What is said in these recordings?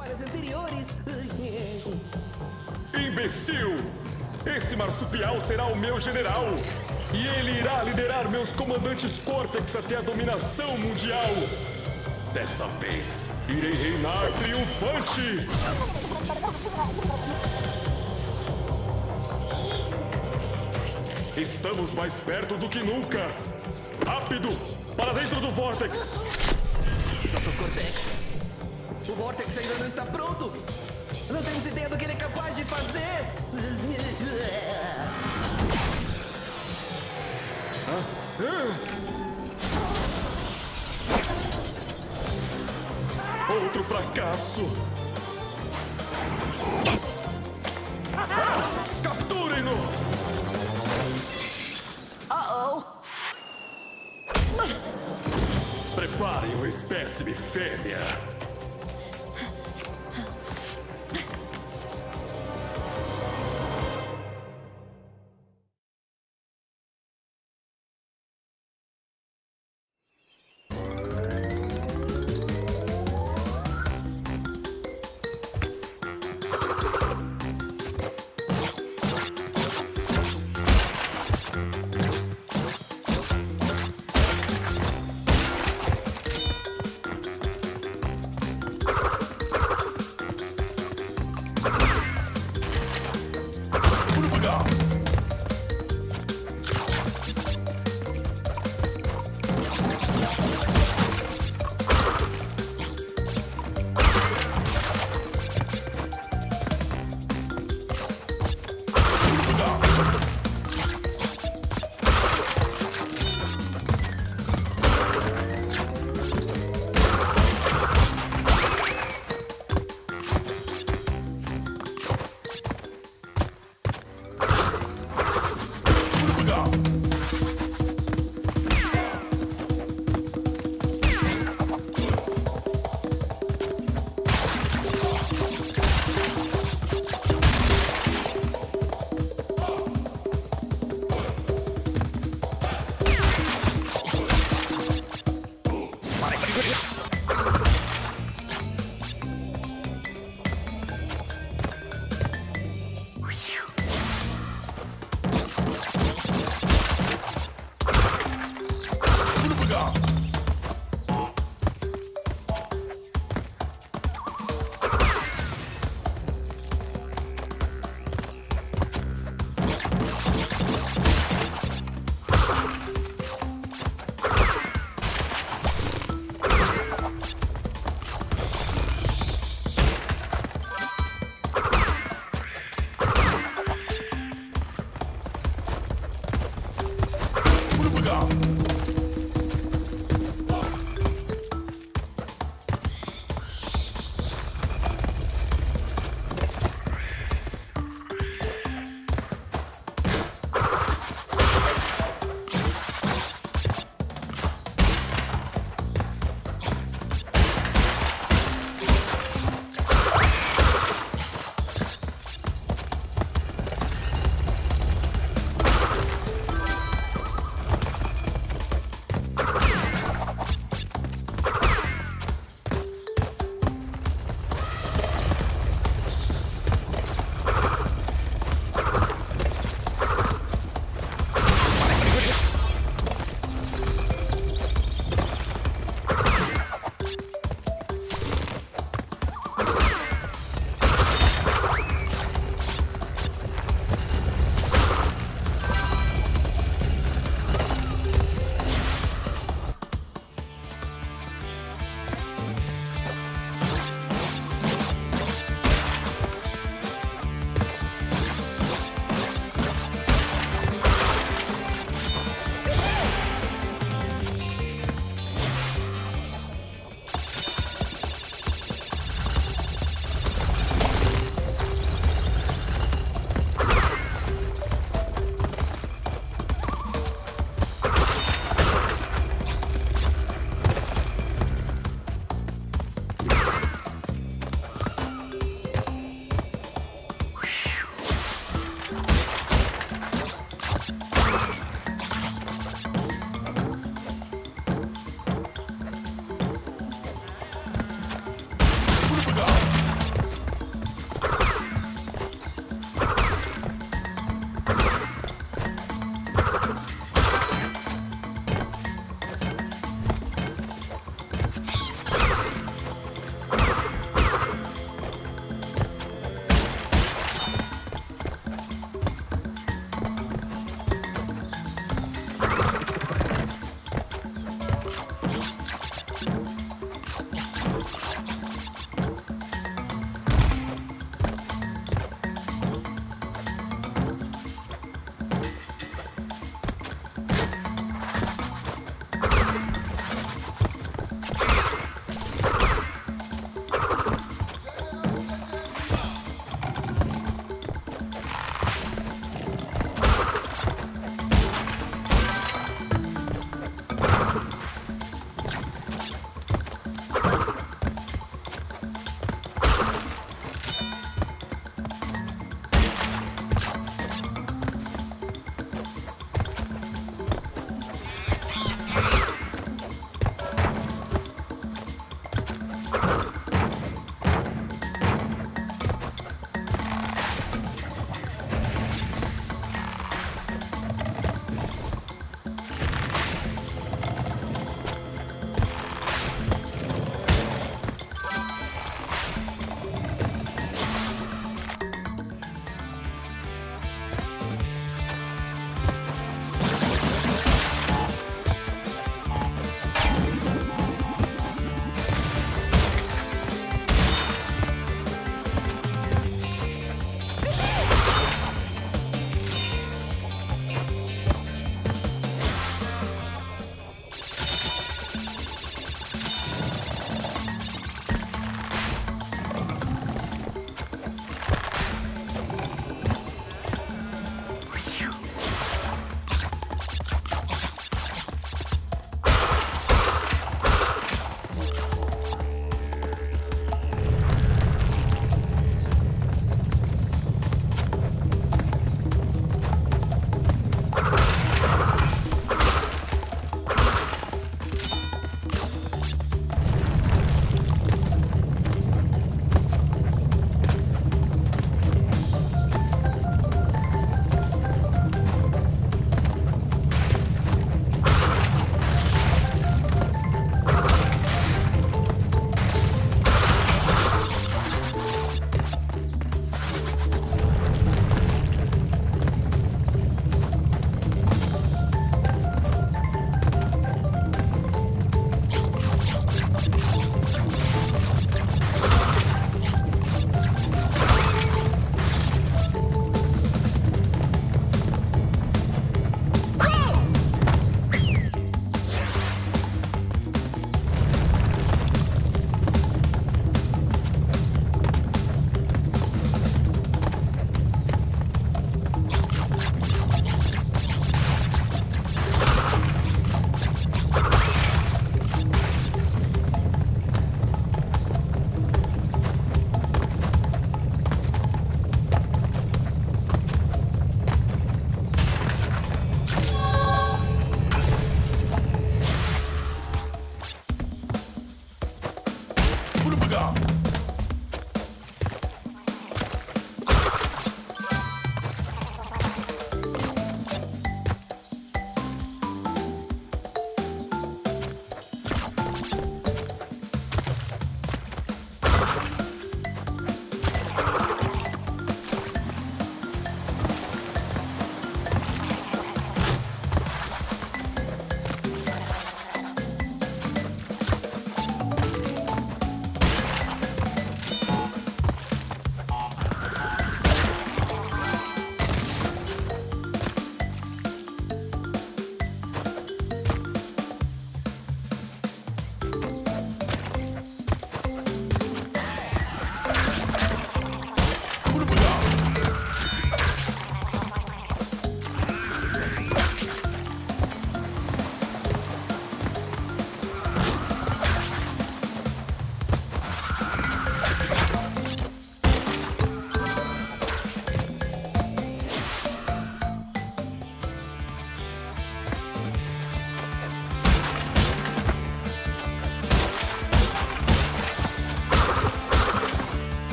falhas anteriores. Imbecil! Esse marsupial será o meu general! E ele irá liderar meus comandantes Cortex até a dominação mundial! Dessa vez, irei reinar triunfante! Estamos mais perto do que nunca! Rápido! Para dentro do Vortex! Dr. Cortex, Vortex ainda não está pronto. Não temos ideia do que ele é capaz de fazer. Outro fracasso! Ah, Capturem-no! Uh-oh. Preparem o espécime fêmea!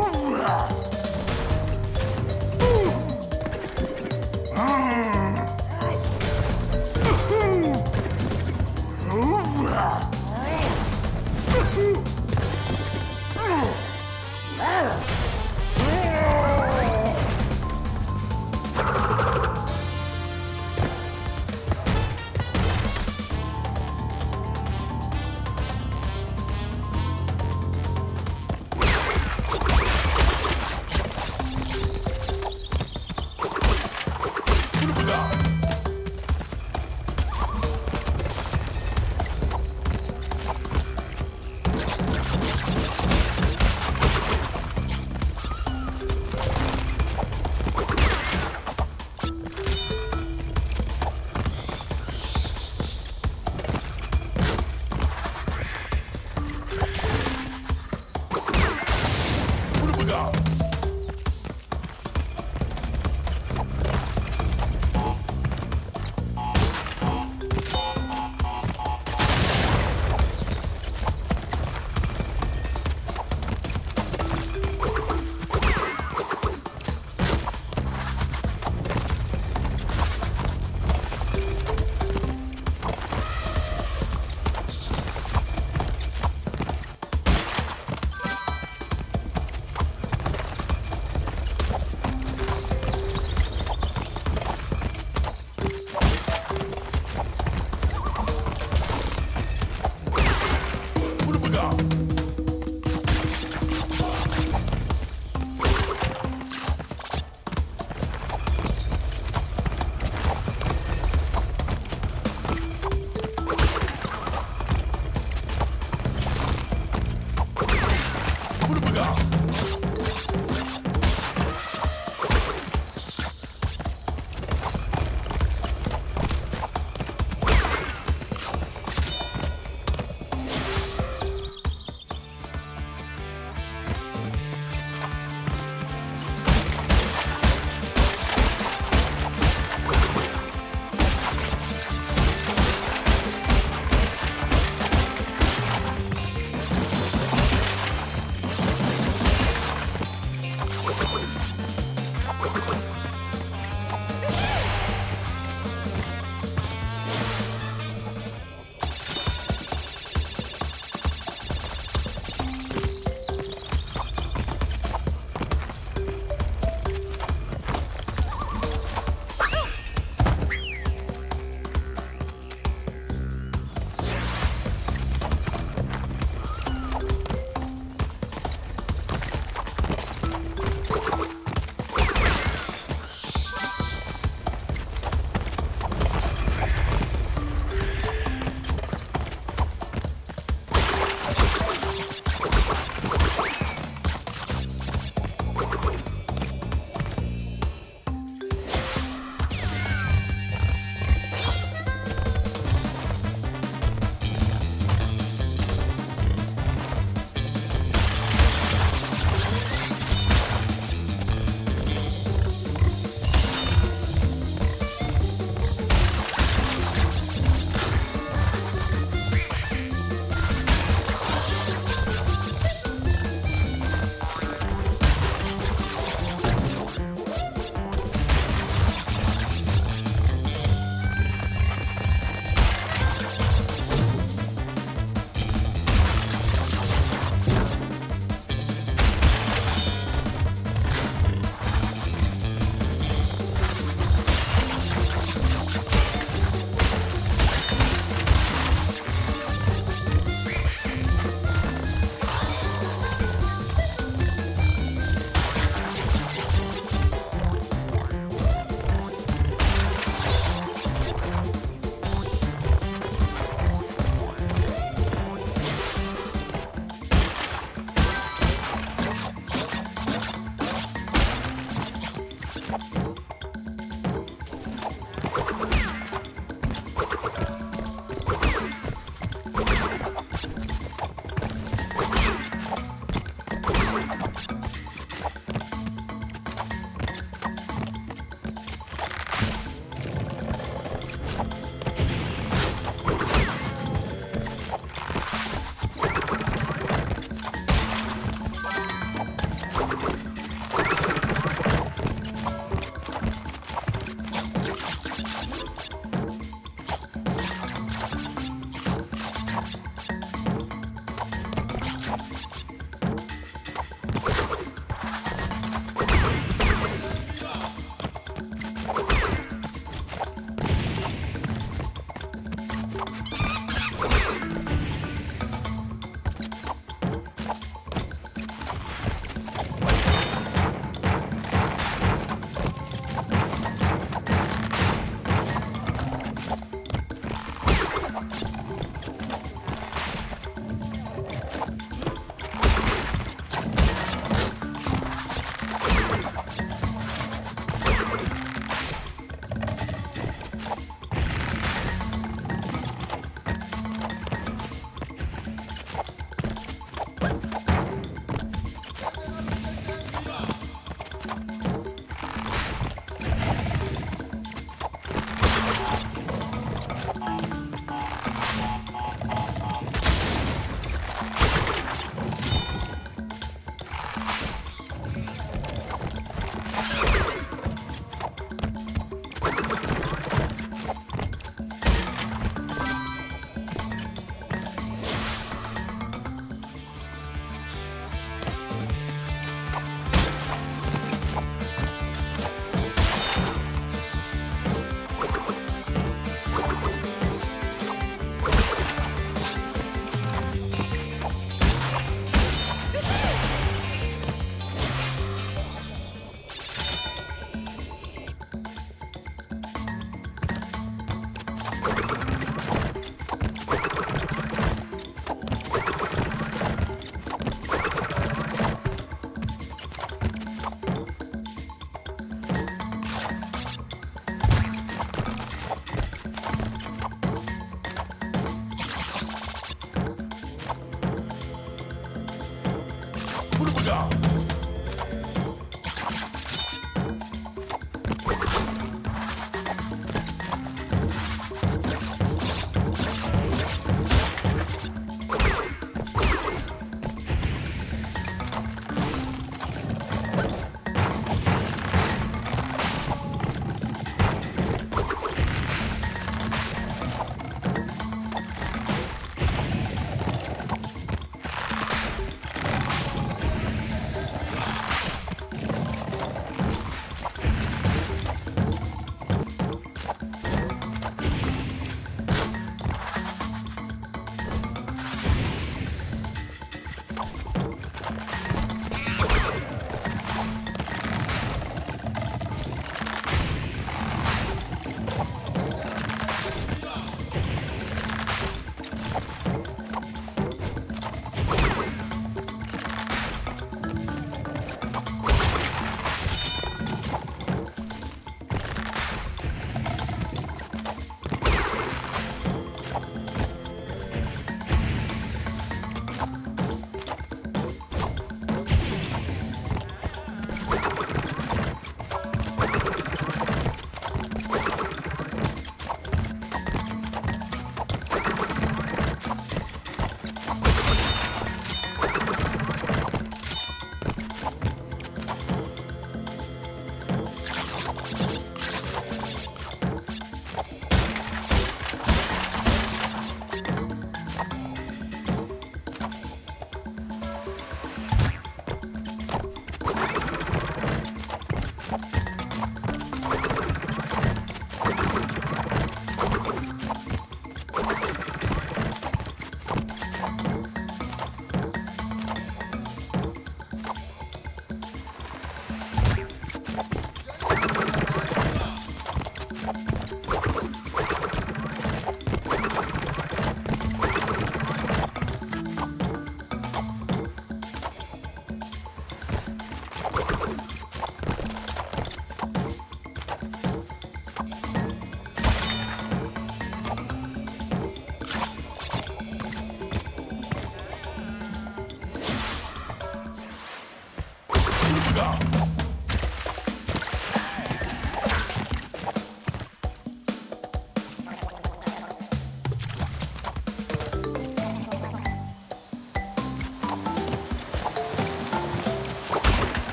疯了。